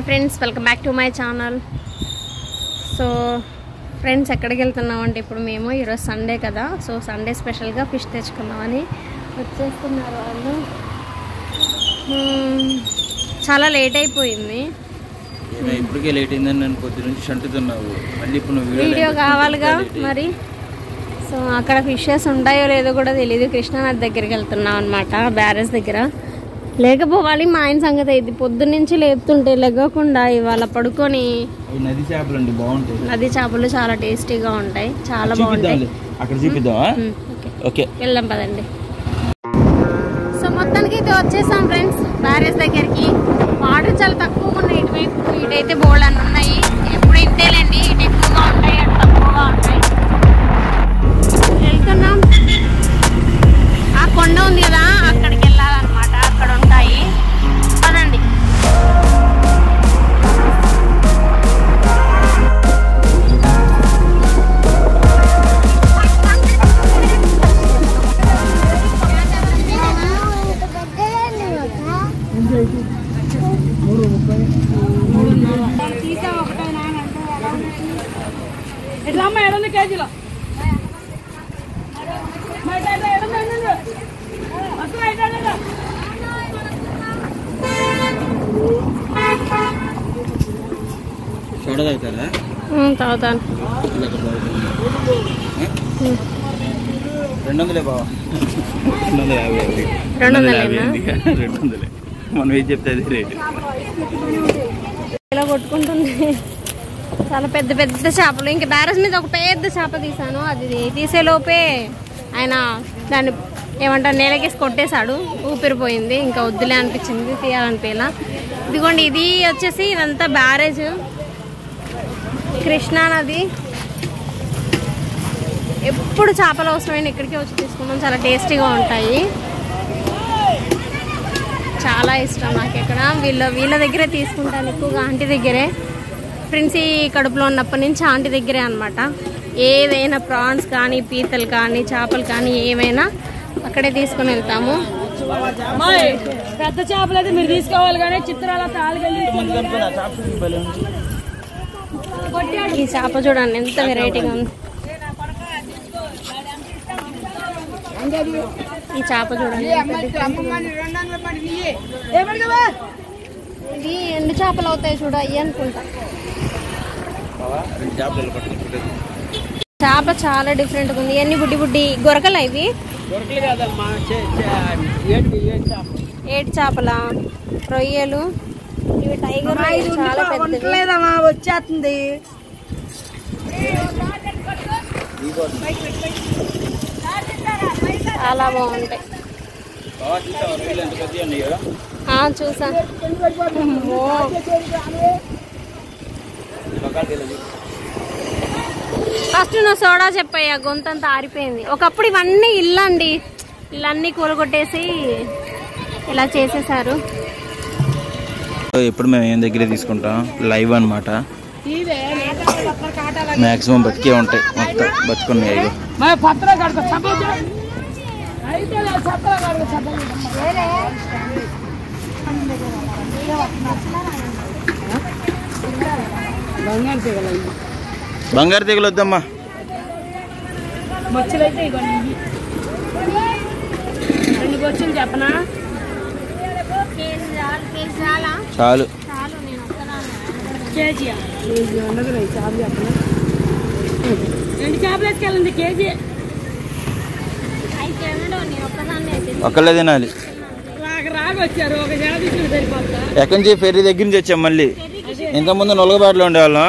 Friends welcome back to my channel. So friends ఎక్కడికి వెళ్తున్నాం అంటే ఇప్పుడు మేము ఈరోజు సండే కదా. సో సండే స్పెషల్గా ఫిష్ తెచ్చుకుందామని వచ్చేస్తున్నారు వాళ్ళు. చాలా లేట్ అయిపోయింది. ఇప్పటికే లేట్ అయిందని నేను కొద్ది నుంచి అంటుతున్నావు మళ్ళీ ఇప్పుడు వీడియో కావాలిగా మరి? సో అక్కడ ఫిషెస్ ఉంటాయో లేదో కూడా తెలియదు కృష్ణానది దగ్గరికి వెళ్తున్నాం అనమాట బ్యారేజ్ దగ్గర. లేకపోవాలి మా ఆయన సంగతి ఇది పొద్దున్నుంచి లేపుతుంటే లెగకుండా ఇవాళ పడుకొని నది చేపలు అండి బాగుంటాయి. నది చేపలు చాలా టేస్టీగా ఉంటాయి చాలా బాగుంటాయి. అక్కడ ఓకే. వెళ్దాం పదండి. సో మొత్తానికి అయితే వచ్చేసాం ఫ్రెండ్స్ బ్యారేజ్ దగ్గరికి. వాటర్ చాలా తక్కువగా ఉన్నాయి ఇటువైపు. ఇటైతే బోల్డ్ అని ఉన్నాయి. ఎప్పుడు ఇంతేలేండి ఇటు ఎక్కువగా ఉంటాయి అటు తక్కువగా ఉంటాయి. వెళ్తున్నాం. ఆ కొండ ఉంది కదా చూడగలుగుతారా ఉమ్, తాగుతాను. రెండు వందలే బావా. రెండు వందల యాభై రెండు వందలేనా? యాభై. రెండు వందలే. మనం ఏం చెప్తే అదే రేటు. ఇలా కొట్టుకుంటుంది. చాలా పెద్ద పెద్ద చేపలు. ఇంకా బ్యారస్ మీద ఒక పెద్ద చేప తీసాను. అది తీసే లోపే ఆయన దాన్ని ఏమంటారు నేలకేసి కొట్టేశాడు. ఊపిరిపోయింది. ఇంకా వద్దులే అనిపించింది. తీయాలనిపించేలా. ఇదిగోండి ఇది వచ్చేసి ఇదంతా బ్యారేజ్. కృష్ణా నది. ఎప్పుడు చేపలు అవసరమైన ఇక్కడికే వచ్చి తీసుకున్నాం చాలా టేస్టీగా ఉంటాయి. చాలా ఇష్టం నాకు ఇక్కడ. వీళ్ళ వీళ్ళ దగ్గరే తీసుకుంటాను ఎక్కువగా ఆంటీ దగ్గరే. ఫ్రెండ్స్ ఈ కడుపులో ఉన్నప్పటి నుంచి ఆంటీ దగ్గరే అనమాట ఏదైనా ప్రాన్స్ కానీ పీతలు కానీ చేపలు కానీ ఏమైనా అక్కడే తీసుకొని వెళ్తాము. పెద్ద చేపలు అయితే మీరు తీసుకోవాలి కానీ చిత్రాల ఈ చేప చూడండి ఎంత వెరైటీగా ఉంది. ఈ చేప చూడండి. ఇది ఎండు చేపలు అవుతాయి చూడ అయ్యి అనుకుంటా. చేప చాలా డిఫరెంట్గా ఉంది. ఎన్ని బుడ్డి బుడ్డి గొరకలా ఇవి? ఏడు చేపల? రొయ్యలు? టైగర్ చాలా పెద్దవి లేదమ్మా వచ్చేస్తుంది. చాలా బాగుంటాయి. చూసా. ఫస్ట్ నువ్వు సోడా చెప్పయ్యా గొంతంతా ఆరిపోయింది. ఒకప్పుడు ఇవన్నీ ఇల్లు అండి ఇల్లన్నీ కూలగొట్టేసి ఇలా చేసేసారు. ఎప్పుడు మేము ఏం దగ్గరే తీసుకుంటాం? లైవ్ అన్నమాట. మాక్సిమం బతికే ఉంటాయి మొత్తం బతుకున్నాయి బంగారు తీగలు వద్దమ్మా. బొచ్చులు అయితే. రెండు బొచ్చులు చెప్పనా చాలు కేజీ కేజీ ఉండదు రా, ఈ చేప చెప్పనా రెండు చేపలు వేసుకెళ్ళండి కేజీ ఒక్కళ్ళే తినాలి. ఎక్కడి నుంచి ఫెర్రీ దగ్గర నుంచి వచ్చాం మళ్ళీ? ఇంతకుముందు నొలగబాటులో ఉండేవాళ్ళం.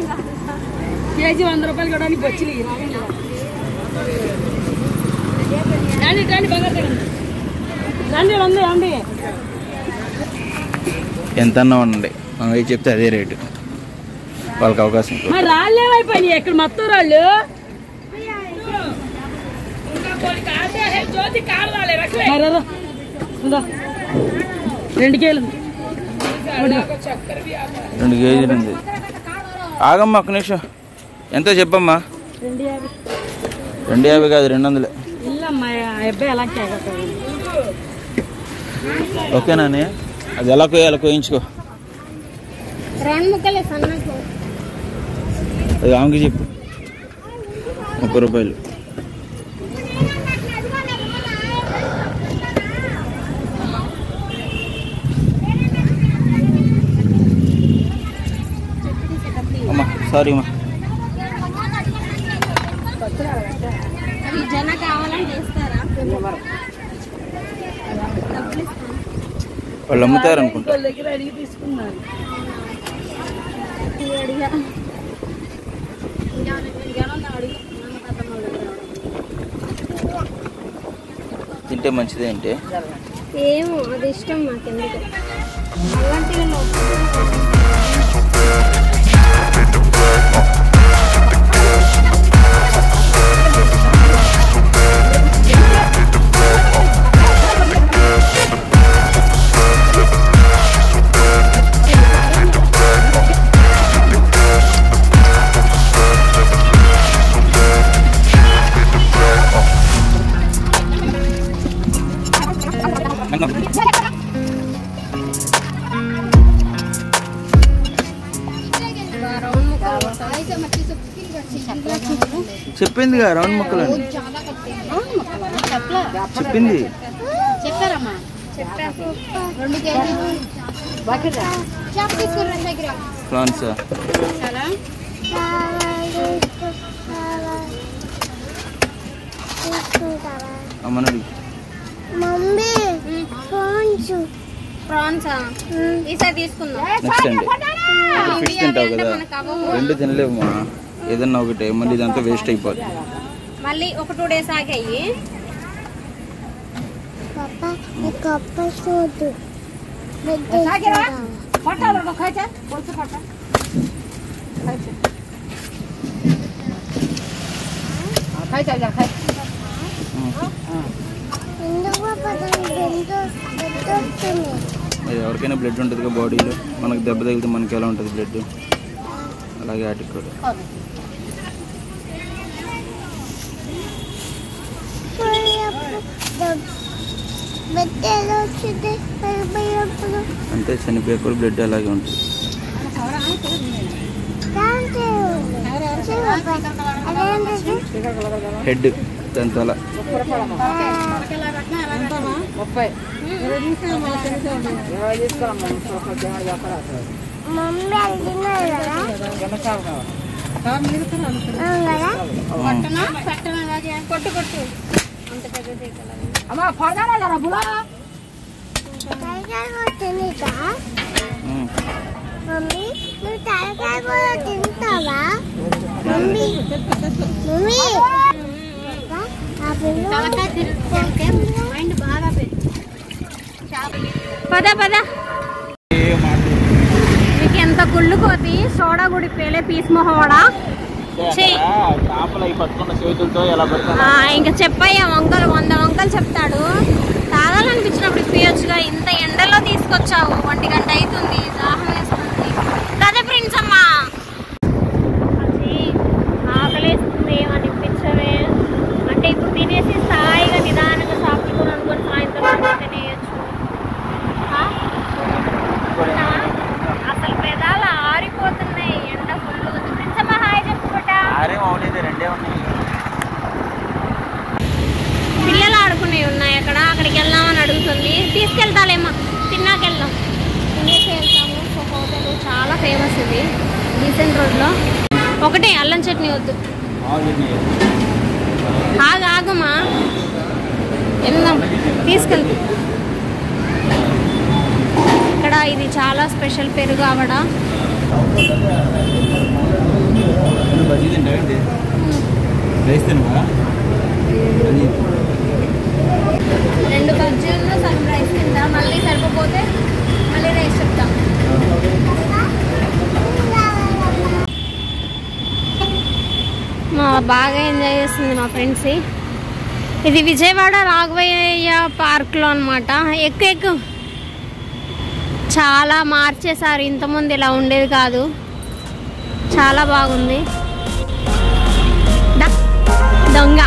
కేజీ వంద రూపాయలు కూడా బొచ్చిలి రండి రండి బంగారు. రండి రండి రండి. ఎంత ఉండండి. మనం ఏది చెప్తే అదే రేటు. వాళ్ళకి అవకాశం. మరి రాళ్ళు ఏమైపోయినాయి ఇక్కడ మొత్తం రాళ్ళు. రెండు కేలు. రెండు కేజీలు ఉంది. ఆగమ్మా ఒక్క నిమిషం. ఎంతో చెప్పమ్మా? రెండు యాభై. కాదు రెండు వందలే. ఓకేనా అది ఎలా కోయాలి కోయించుకో అది ఆమెకి చెప్పు. ముప్పై రూపాయలు. అమ్మా సారీ అమ్మా. వాళ్ళు అమ్ముతారు అనుకుంటా వాళ్ళ దగ్గర అడిగి తింటే మంచిదే అంటే? ఏమో అది ఇష్టం మాకెందుకు? అలాంటివి చెప్పింది కదా రౌండ్ ముక్కలు అని. చెప్పింది. చెప్పారమ్మా. రెండు కేజీలు. ప్రాన్సా. ఈసారి తీసుకుందాం. నెక్స్ట్ అండి. ఫిష్ తింటావు కదా. రెండు తినలేమా ఏదన్నా ఒకటే మళ్ళీ ఇదంతా వేస్ట్ అయిపోద్ది. మళ్ళీ ఒక టూ డేస్ ఆగాయి అది ఎవరికైనా బ్లడ్ ఉంటుంది కదా బాడీలో మనకు దెబ్బ తగిలితే మనకి ఎలా ఉంటుంది బ్లడ్ అలాగే వాటికి కూడా అంతే చనిపోయేప్పుడు బ్లడ్ అలాగే ఉంటుంది హెడ్ దాని తల ముప్పై అమ్మా పడదా బులా. మమ్మీ నువ్వు తలకాయ కూర తింటావా? Mummy mummy. ఆ పిల్ల మైండ్ బాగా పెట్టి పద పద. గుళ్ళు కోతి సోడా గుడి పేలే పీస్ మొహోడా చెయ్యి చేపలు అవి పట్టుకున్న చేతులతో ఎలా ఆ, ఇంకా చెప్పయ్యా వంకలు వంద వంకలు చెప్తాడు. తాగాలనిపించినప్పుడు ఇప్పియొచ్చుగా ఇంత ఎండలో తీసుకొచ్చావు ఒంటి గంట అవుతుంది దాహం వేస్తుంది కదా ప్రిన్స్ అమ్మా ఆకలేస్తుంది ఏమనిపించవే అంటే ఇప్పుడు తినేసి స్థాయిగా నిదానంగా షాపింగ్ కూడా అనుకొని సాయంత్రం వరకు తినేయచ్చు ఆ? అవునా? అసలు పెదాలు ఆరిపోతున్నాయి ఎండ ఫుల్ ఉంది ప్రిన్స్ అమ్మ హాయ్ చెప్పుకోట ఆరేం అవలేదు రెండే ఉన్నాయి పిల్లలు ఆడుకునేవి ఉన్నాయి అక్కడ అక్కడికి వెళ్దామని అడుగుతుంది తీసుకెళ్తాలేమ్మా. తిన్నాక వెళ్దాం తినేసి వెళ్తాము. సో హోటల్ చాలా ఫేమస్ ఇది. డీసెంట్ రోడ్లో ఒకటే అల్లం చట్నీ వద్దు. ఆగు ఆగమ్మా. వెళ్దాం. తీసుకెళ్తాం ఇక్కడ ఇది చాలా స్పెషల్ పెరుగు ఆవడ. అది రెండు బజ్జీలు రైస్ తింటా మళ్ళీ సరిపోతే మళ్ళీ రైస్ చెప్తా. మా బాగా ఎంజాయ్ చేస్తుంది మా ఫ్రెండ్స్ ఇది విజయవాడ రాఘవయ్య పార్క్లో అనమాట ఎక్కువ ఎక్కువ చాలా మార్చేశారు. ఇంతకుముందు ఇలా ఉండేది కాదు. చాలా బాగుంది. దొంగ.